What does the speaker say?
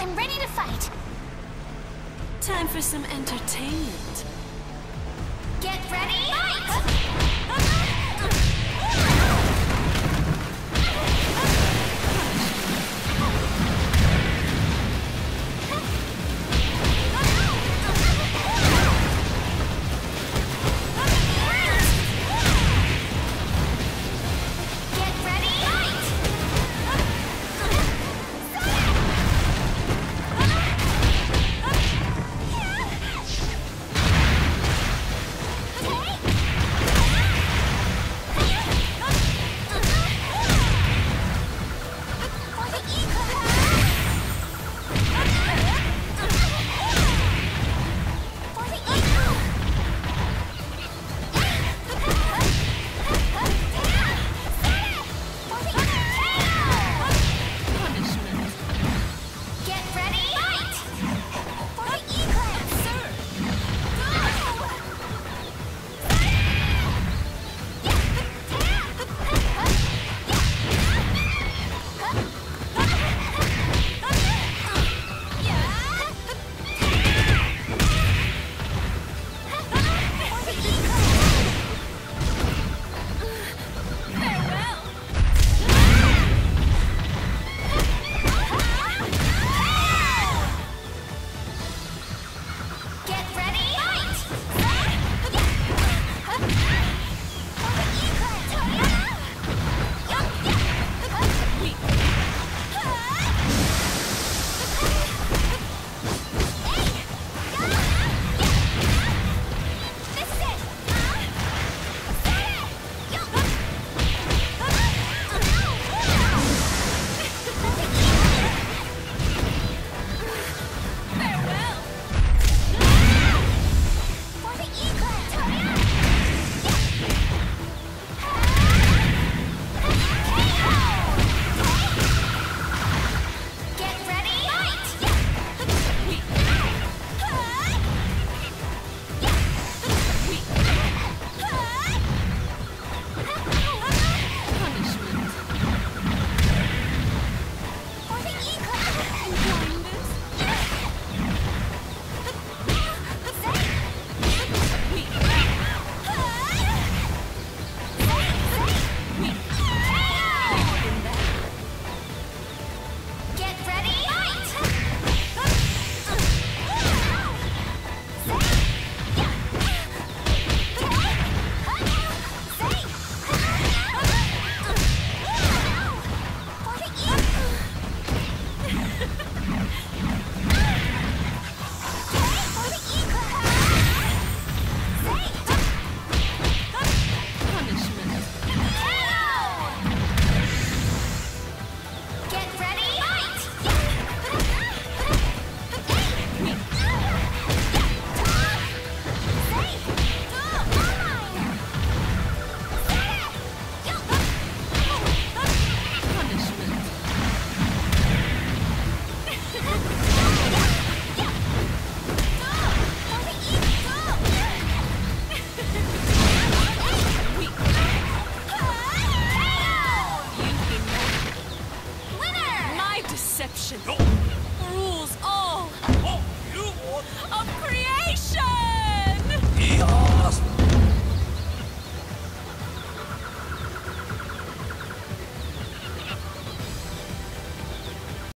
I'm ready to fight. Time for some entertainment. Get ready, fight! deception. Oh.